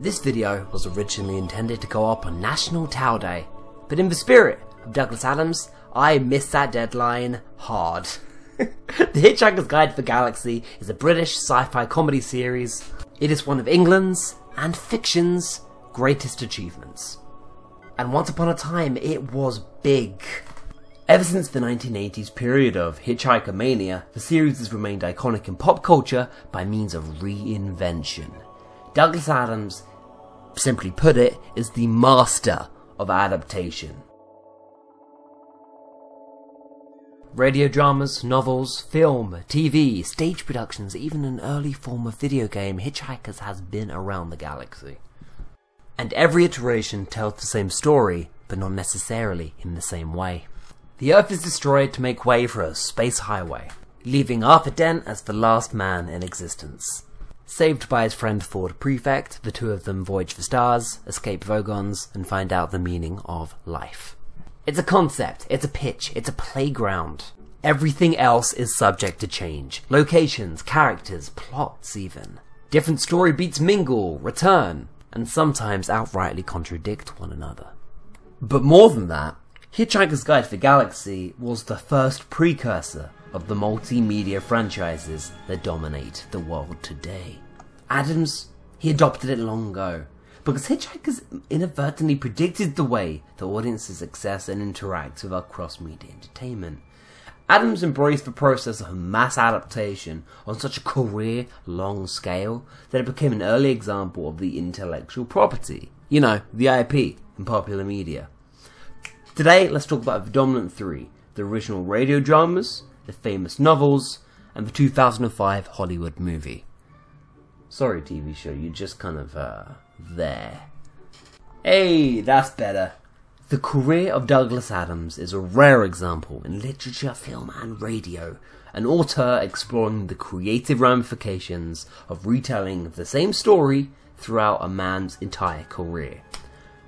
This video was originally intended to go up on National Towel Day, but in the spirit of Douglas Adams, I missed that deadline hard. the Hitchhiker's Guide to the Galaxy is a British sci-fi comedy series. It is one of England's and fiction's greatest achievements. And once upon a time, it was big. Ever since the 1980s period of Hitchhiker Mania, the series has remained iconic in pop culture by means of reinvention. Douglas Adams simply put it, is the master of adaptation. Radio dramas, novels, film, TV, stage productions, even an early form of video game, Hitchhikers has been around the galaxy. And every iteration tells the same story, but not necessarily in the same way. The Earth is destroyed to make way for a space highway, leaving Arthur Dent as the last man in existence. Saved by his friend Ford Prefect, the two of them voyage for stars, escape Vogons, and find out the meaning of life. It's a concept, it's a pitch, it's a playground. Everything else is subject to change. Locations, characters, plots even. Different story beats mingle, return, and sometimes outrightly contradict one another. But more than that, Hitchhiker's Guide to the Galaxy was the first precursor of the multimedia franchises that dominate the world today. Adams, he adopted it long ago, because Hitchhikers inadvertently predicted the way the audiences access and interact with our cross-media entertainment. Adams embraced the process of mass adaptation on such a career-long scale that it became an early example of the intellectual property. You know, the IP in popular media. Today, let's talk about the dominant three, the original radio dramas, the famous novels, and the 2005 Hollywood movie. Sorry, TV show, you're just kind of, uh, there. Hey, that's better. The career of Douglas Adams is a rare example in literature, film, and radio, an author exploring the creative ramifications of retelling the same story throughout a man's entire career.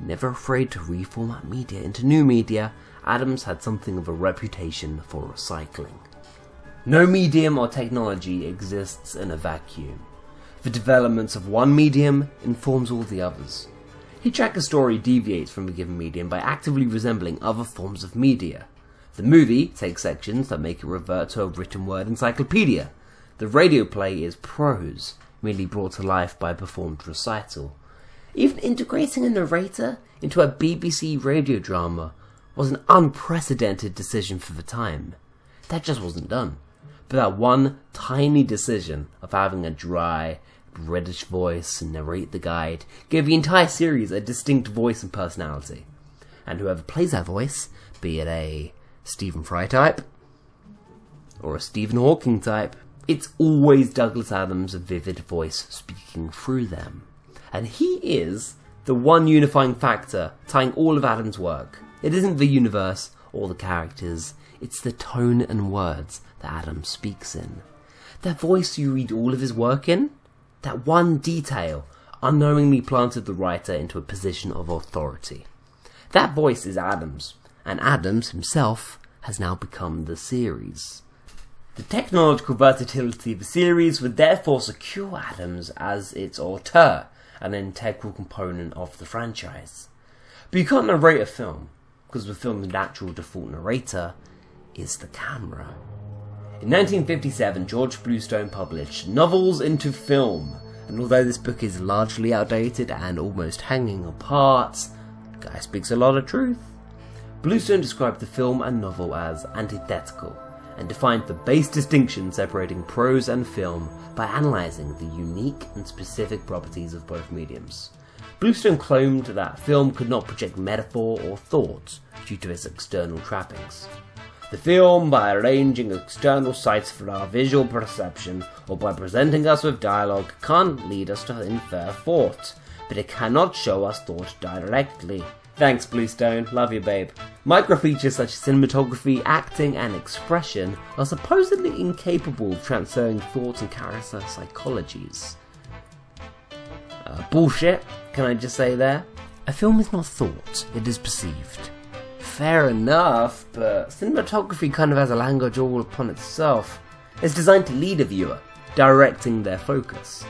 Never afraid to reformat media into new media, Adams had something of a reputation for recycling. No medium or technology exists in a vacuum. The development of one medium informs all the others. Hitchhiker's story deviates from a given medium by actively resembling other forms of media. The movie takes sections that make it revert to a written word encyclopedia. The radio play is prose, merely brought to life by a performed recital. Even integrating a narrator into a BBC radio drama was an unprecedented decision for the time. That just wasn't done. But that one tiny decision of having a dry, British voice and narrate the guide give the entire series a distinct voice and personality. And whoever plays that voice, be it a Stephen Fry type or a Stephen Hawking type, it's always Douglas Adams' vivid voice speaking through them. And he is the one unifying factor tying all of Adams' work. It isn't the universe or the characters, it's the tone and words that Adams speaks in. That voice you read all of his work in, that one detail unknowingly planted the writer into a position of authority. That voice is Adams, and Adams himself has now become the series. The technological versatility of the series would therefore secure Adams as its auteur, an integral component of the franchise. But you can't narrate a film, because the film's natural default narrator is the camera. In 1957, George Bluestone published Novels into Film, and although this book is largely outdated and almost hanging apart, guy speaks a lot of truth. Bluestone described the film and novel as antithetical, and defined the base distinction separating prose and film by analysing the unique and specific properties of both mediums. Bluestone claimed that film could not project metaphor or thought due to its external trappings. The film, by arranging external sights for our visual perception, or by presenting us with dialogue, can't lead us to infer thought, but it cannot show us thought directly. Thanks, Bluestone. Love you, babe. Micro features such as cinematography, acting, and expression are supposedly incapable of transferring thoughts and character psychologies. Uh, bullshit, can I just say there? A film is not thought, it is perceived fair enough, but cinematography kind of has a language all upon itself. It's designed to lead a viewer, directing their focus.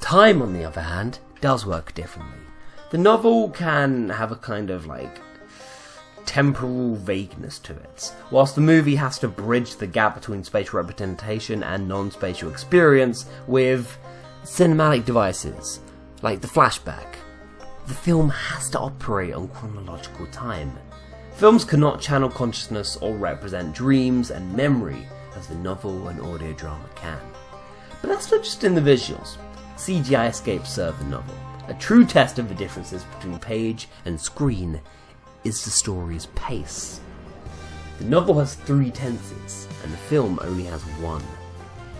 Time, on the other hand, does work differently. The novel can have a kind of like temporal vagueness to it, whilst the movie has to bridge the gap between spatial representation and non spatial experience with cinematic devices, like the flashback. The film has to operate on chronological time. Films cannot channel consciousness or represent dreams and memory as the novel and audio drama can. But that's not just in the visuals. CGI escapes serve the novel. A true test of the differences between page and screen is the story's pace. The novel has three tenses, and the film only has one.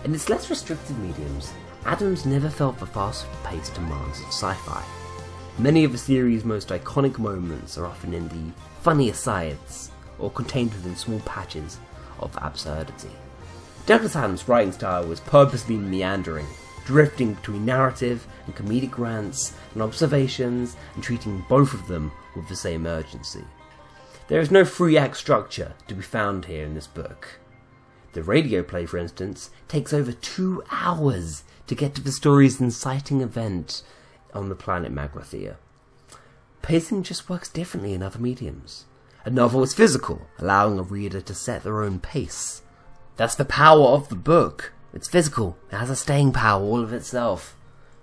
In its less restricted mediums, Adams never felt the fast paced demands of sci fi. Many of the series' most iconic moments are often in the funny sides or contained within small patches of absurdity. Douglas Adams' writing style was purposely meandering, drifting between narrative and comedic rants and observations and treating both of them with the same urgency. There is no three act structure to be found here in this book. The radio play, for instance, takes over two hours to get to the story's inciting event on the planet Magrathea. Pacing just works differently in other mediums. A novel is physical, allowing a reader to set their own pace. That's the power of the book. It's physical, it has a staying power all of itself.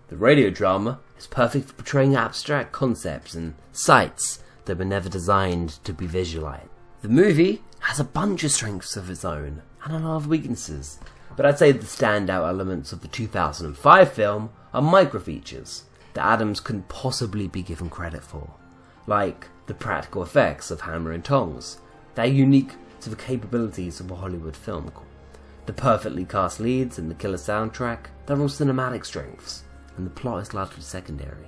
The radio drama is perfect for portraying abstract concepts and sights that were never designed to be visualized. The movie has a bunch of strengths of its own and a lot of weaknesses, but I'd say the standout elements of the 2005 film are microfeatures that Adams couldn't possibly be given credit for, like the practical effects of Hammer and Tongs. They're unique to the capabilities of a Hollywood film the perfectly cast leads and the killer soundtrack, they're all cinematic strengths, and the plot is largely secondary.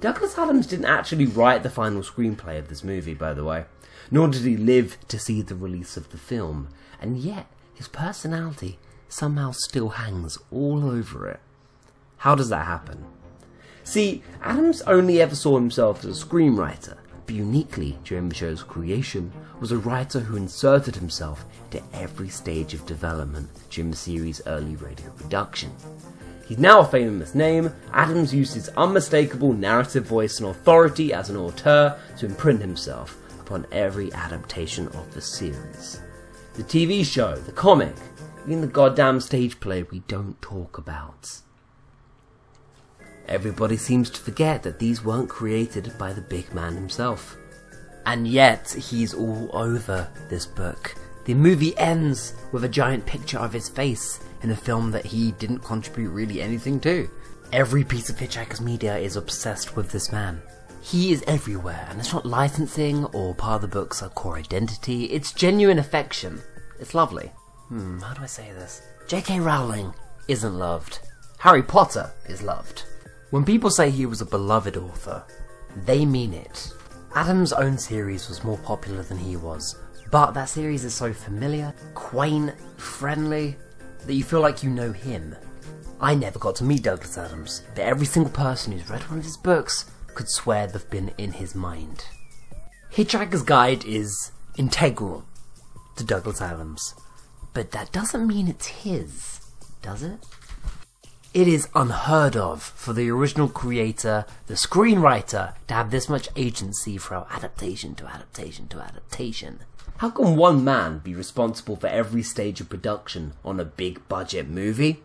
Douglas Adams didn't actually write the final screenplay of this movie, by the way, nor did he live to see the release of the film, and yet his personality somehow still hangs all over it. How does that happen? See, Adams only ever saw himself as a screenwriter, but uniquely during the show's creation was a writer who inserted himself into every stage of development during the series' early radio production. He's now a famous name, Adams used his unmistakable narrative voice and authority as an auteur to imprint himself upon every adaptation of the series. The TV show, the comic, even the goddamn stage play we don't talk about. Everybody seems to forget that these weren't created by the big man himself. And yet, he's all over this book. The movie ends with a giant picture of his face in a film that he didn't contribute really anything to. Every piece of Hitchhiker's media is obsessed with this man. He is everywhere, and it's not licensing or part of the book's core identity, it's genuine affection. It's lovely. Hmm, how do I say this? J.K. Rowling isn't loved. Harry Potter is loved. When people say he was a beloved author, they mean it. Adams' own series was more popular than he was, but that series is so familiar, quaint, friendly, that you feel like you know him. I never got to meet Douglas Adams, but every single person who's read one of his books could swear they've been in his mind. Hitchhiker's Guide is integral to Douglas Adams, but that doesn't mean it's his, does it? It is unheard of for the original creator, the screenwriter, to have this much agency from adaptation to adaptation to adaptation. How can one man be responsible for every stage of production on a big budget movie?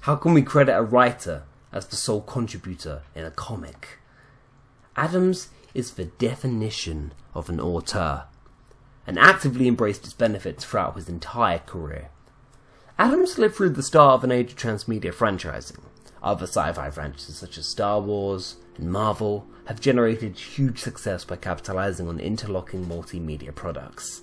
How can we credit a writer as the sole contributor in a comic? Adams is the definition of an auteur, and actively embraced its benefits throughout his entire career. Adams lived through the start of an age of transmedia franchising. Other sci-fi franchises such as Star Wars and Marvel have generated huge success by capitalizing on interlocking multimedia products.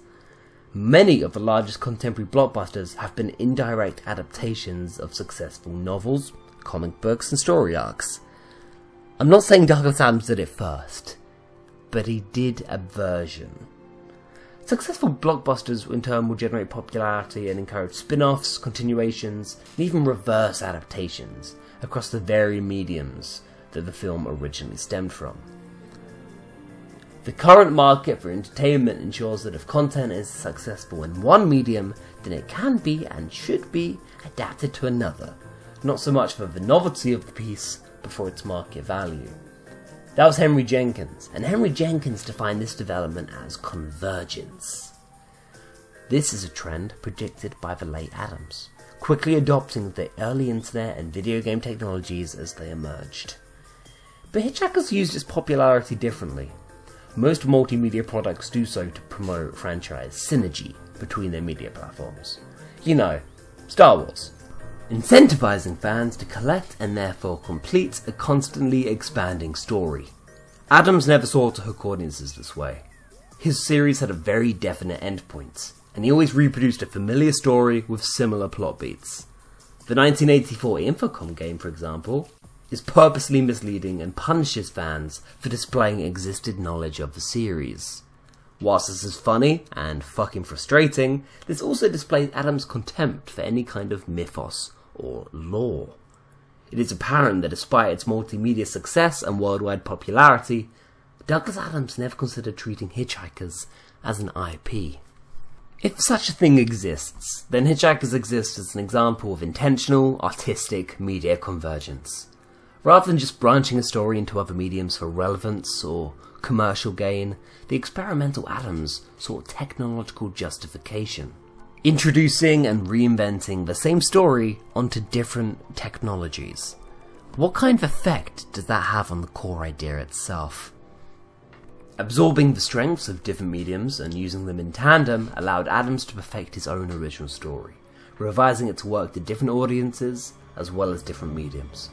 Many of the largest contemporary blockbusters have been indirect adaptations of successful novels, comic books, and story arcs. I'm not saying Douglas Adams did it first, but he did a version. Successful blockbusters in turn will generate popularity and encourage spin offs, continuations, and even reverse adaptations across the very mediums that the film originally stemmed from. The current market for entertainment ensures that if content is successful in one medium, then it can be and should be adapted to another, not so much for the novelty of the piece, but for its market value. That was Henry Jenkins, and Henry Jenkins defined this development as convergence. This is a trend predicted by the late Adams, quickly adopting the early internet and video game technologies as they emerged. But Hitchhikers used its popularity differently. Most multimedia products do so to promote franchise synergy between their media platforms. You know, Star Wars. Incentivizing fans to collect and therefore complete a constantly expanding story. Adams never sought to hook audiences this way. His series had a very definite endpoint, and he always reproduced a familiar story with similar plot beats. The 1984 Infocom game, for example, is purposely misleading and punishes fans for displaying existed knowledge of the series. Whilst this is funny and fucking frustrating, this also displays Adams' contempt for any kind of mythos or lore. It is apparent that despite its multimedia success and worldwide popularity, Douglas Adams never considered treating Hitchhikers as an IP. If such a thing exists, then Hitchhikers exists as an example of intentional, artistic media convergence. Rather than just branching a story into other mediums for relevance or commercial gain, the experimental Adams sought technological justification. Introducing and reinventing the same story onto different technologies. What kind of effect does that have on the core idea itself? Absorbing the strengths of different mediums and using them in tandem allowed Adams to perfect his own original story, revising it to work to different audiences as well as different mediums.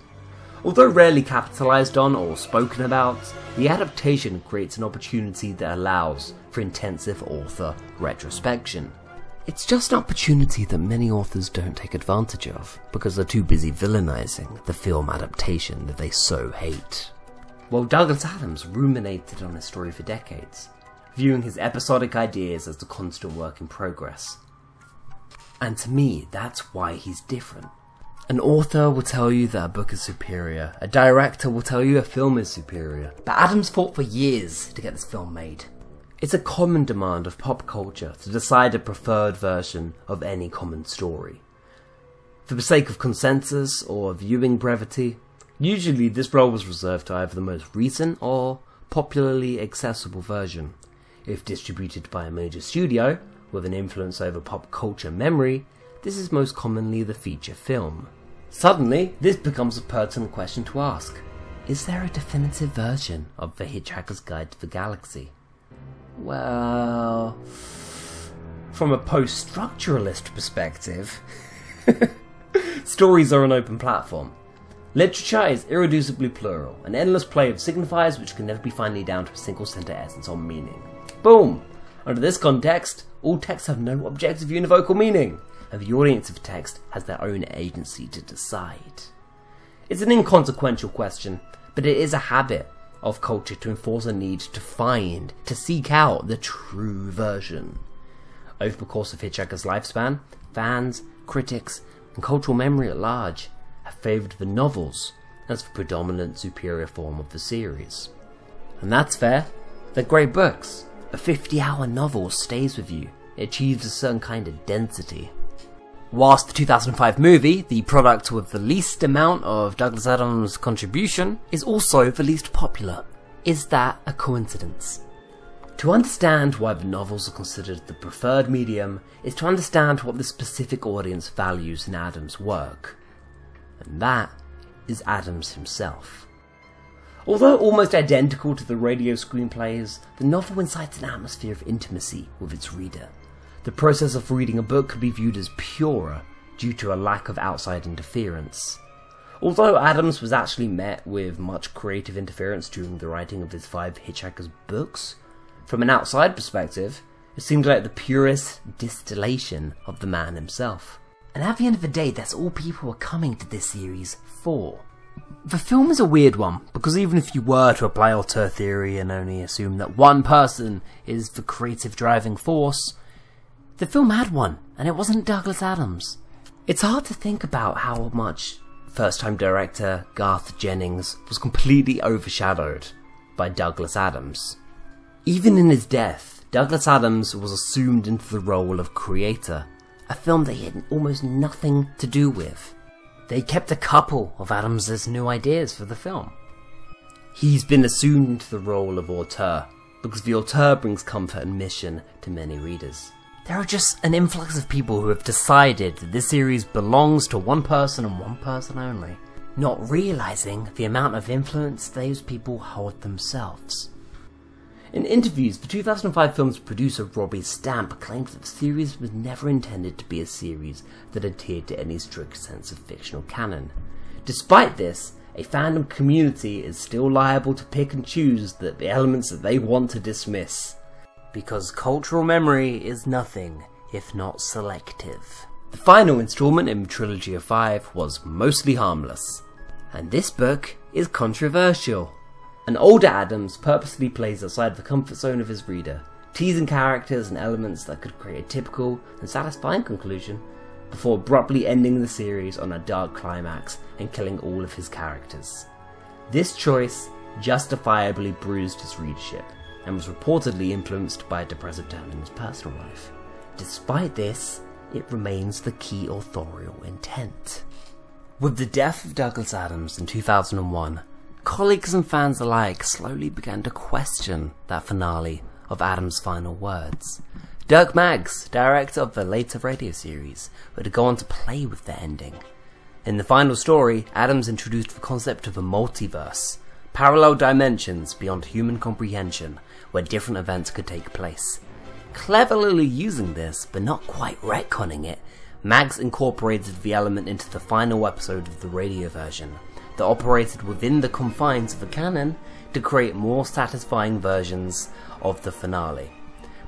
Although rarely capitalized on or spoken about, the adaptation creates an opportunity that allows for intensive author retrospection. It's just an opportunity that many authors don't take advantage of because they're too busy villainizing the film adaptation that they so hate. While Douglas Adams ruminated on his story for decades, viewing his episodic ideas as a constant work in progress. And to me, that's why he's different. An author will tell you that a book is superior. A director will tell you a film is superior. But Adams fought for years to get this film made. It's a common demand of pop culture to decide a preferred version of any common story. For the sake of consensus or viewing brevity, usually this role was reserved to either the most recent or popularly accessible version. If distributed by a major studio with an influence over pop culture memory, this is most commonly the feature film. Suddenly, this becomes a pertinent question to ask. Is there a definitive version of The Hitchhiker's Guide to the Galaxy? Well, from a post structuralist perspective, stories are an open platform. Literature is irreducibly plural, an endless play of signifiers which can never be finally down to a single center essence or meaning. Boom! Under this context, all texts have no objective univocal meaning and the audience of text has their own agency to decide. It's an inconsequential question, but it is a habit of culture to enforce a need to find, to seek out the true version. Over the course of Hitchhiker's lifespan, fans, critics, and cultural memory at large have favoured the novels as the predominant superior form of the series. And that's fair. They're great books. A 50 hour novel stays with you. It achieves a certain kind of density. Whilst the 2005 movie, the product with the least amount of Douglas Adams' contribution, is also the least popular. Is that a coincidence? To understand why the novels are considered the preferred medium is to understand what the specific audience values in Adams' work. And that is Adams himself. Although almost identical to the radio screenplays, the novel incites an atmosphere of intimacy with its reader. The process of reading a book could be viewed as purer due to a lack of outside interference. Although Adams was actually met with much creative interference during the writing of his five Hitchhiker's books, from an outside perspective, it seemed like the purest distillation of the man himself. And at the end of the day, that's all people are coming to this series for. The film is a weird one, because even if you were to apply auteur theory and only assume that one person is the creative driving force, the film had one, and it wasn't Douglas Adams. It's hard to think about how much first time director Garth Jennings was completely overshadowed by Douglas Adams. Even in his death, Douglas Adams was assumed into the role of creator, a film that he had almost nothing to do with. they kept a couple of Adams' new ideas for the film. He's been assumed into the role of auteur, because the auteur brings comfort and mission to many readers. There are just an influx of people who have decided that this series belongs to one person and one person only, not realizing the amount of influence those people hold themselves. In interviews, the 2005 film's producer Robbie Stamp claimed that the series was never intended to be a series that adhered to any strict sense of fictional canon. Despite this, a fandom community is still liable to pick and choose the, the elements that they want to dismiss. Because cultural memory is nothing if not selective. The final installment in trilogy of five was mostly harmless, and this book is controversial. An older Adams purposely plays outside the comfort zone of his reader, teasing characters and elements that could create a typical and satisfying conclusion, before abruptly ending the series on a dark climax and killing all of his characters. This choice justifiably bruised his readership, and was reportedly influenced by a depressive turn in his personal life. Despite this, it remains the key authorial intent. With the death of Douglas Adams in 2001, colleagues and fans alike slowly began to question that finale of Adams' final words. Dirk Maggs, director of the later radio series, would go on to play with the ending. In the final story, Adams introduced the concept of a multiverse, parallel dimensions beyond human comprehension, where different events could take place. Cleverly using this, but not quite retconning it, Maggs incorporated the element into the final episode of the radio version, that operated within the confines of the canon to create more satisfying versions of the finale,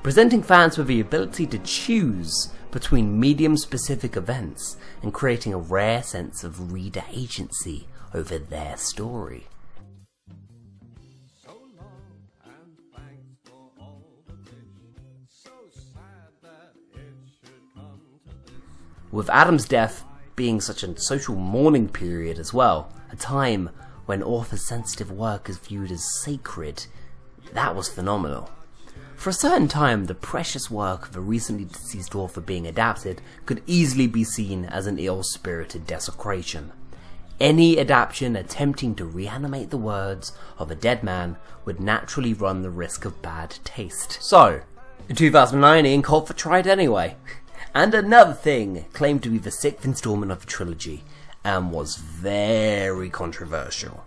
presenting fans with the ability to choose between medium specific events and creating a rare sense of reader agency over their story. With Adam's death being such a social mourning period as well, a time when author's sensitive work is viewed as sacred, that was phenomenal. For a certain time, the precious work of a recently deceased author being adapted could easily be seen as an ill spirited desecration. Any adaptation attempting to reanimate the words of a dead man would naturally run the risk of bad taste. So, in 2009, Ian Colfer tried anyway. And another thing claimed to be the sixth installment of the trilogy, and was very controversial.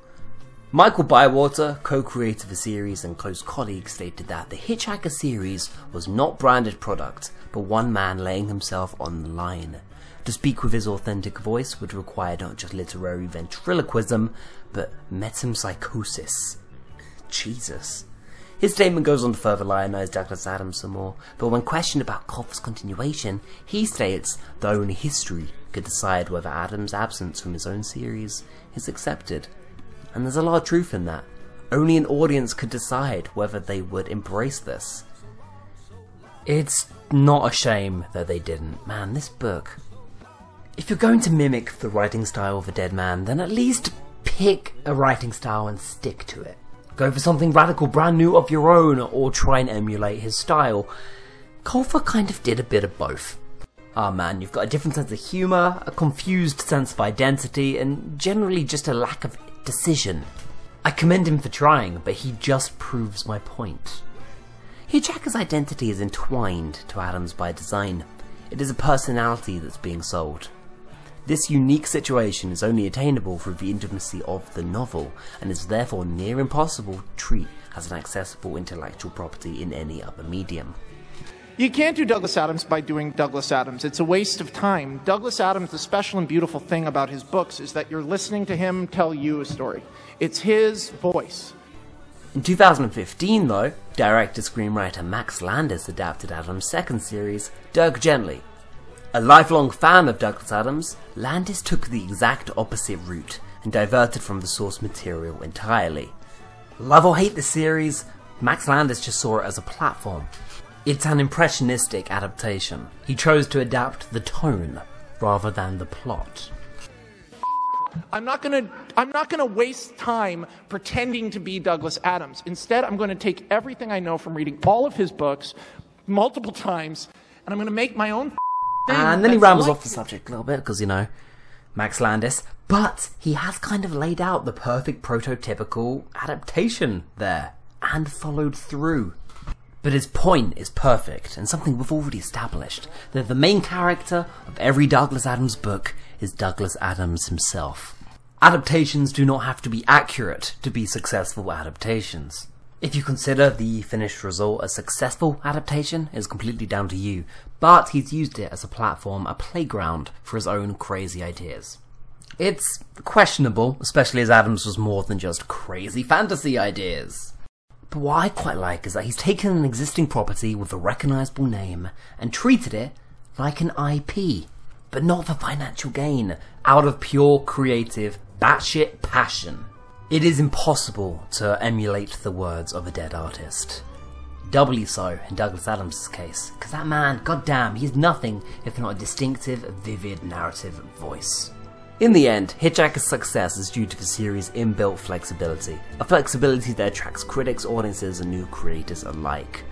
Michael Bywater, co-creator of the series and close colleague, stated that the Hitchhiker series was not branded product, but one man laying himself on the line. To speak with his authentic voice would require not just literary ventriloquism, but metempsychosis. Jesus. His statement goes on to further lionize Douglas Adams some more, but when questioned about Colfer's continuation, he states that only history could decide whether Adams' absence from his own series is accepted. And there's a lot of truth in that. Only an audience could decide whether they would embrace this. It's not a shame that they didn't. Man, this book. If you're going to mimic the writing style of a dead man, then at least pick a writing style and stick to it. Go for something radical, brand new of your own, or try and emulate his style. Colfer kind of did a bit of both. Ah oh man, you've got a different sense of humour, a confused sense of identity, and generally just a lack of decision. I commend him for trying, but he just proves my point. Hitchhiker's identity is entwined to Adams by design. It is a personality that's being sold. This unique situation is only attainable through the intimacy of the novel, and is therefore near impossible to treat as an accessible intellectual property in any other medium. You can't do Douglas Adams by doing Douglas Adams. It's a waste of time. Douglas Adams, the special and beautiful thing about his books is that you're listening to him tell you a story. It's his voice. In 2015, though, director screenwriter Max Landis adapted Adams' second series, Dirk Gently, a lifelong fan of Douglas Adams, Landis took the exact opposite route and diverted from the source material entirely. Love or hate the series, Max Landis just saw it as a platform. It's an impressionistic adaptation. He chose to adapt the tone rather than the plot. I'm not gonna I'm not gonna waste time pretending to be Douglas Adams. Instead, I'm gonna take everything I know from reading all of his books multiple times, and I'm gonna make my own and then he rambles off the subject a little bit because, you know, Max Landis, but he has kind of laid out the perfect prototypical adaptation there and followed through. But his point is perfect and something we've already established that the main character of every Douglas Adams book is Douglas Adams himself. Adaptations do not have to be accurate to be successful adaptations. If you consider the finished result a successful adaptation, is completely down to you, but he's used it as a platform, a playground for his own crazy ideas. It's questionable, especially as Adams was more than just crazy fantasy ideas. But what I quite like is that he's taken an existing property with a recognizable name and treated it like an IP, but not for financial gain, out of pure creative, batshit passion. It is impossible to emulate the words of a dead artist. Doubly so in Douglas Adams' case, because that man, goddamn, he's nothing if not a distinctive, vivid narrative voice. In the end, Hitchhiker's success is due to the series' inbuilt flexibility, a flexibility that attracts critics, audiences, and new creators alike.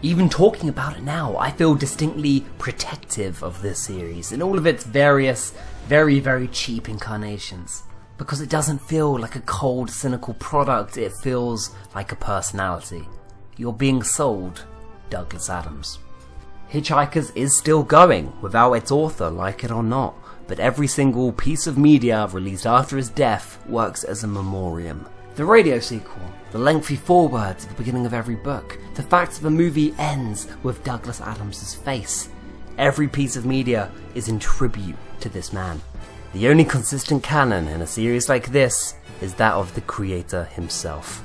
Even talking about it now, I feel distinctly protective of this series in all of its various, very, very cheap incarnations because it doesn't feel like a cold, cynical product, it feels like a personality. You're being sold Douglas Adams. Hitchhikers is still going, without its author, like it or not, but every single piece of media released after his death works as a memoriam. The radio sequel, the lengthy forewords at the beginning of every book, the fact that the movie ends with Douglas Adams' face. Every piece of media is in tribute to this man. The only consistent canon in a series like this is that of the creator himself.